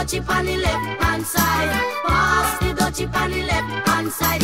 dutchie on the left hand side. Pass the dutchie on the left hand side.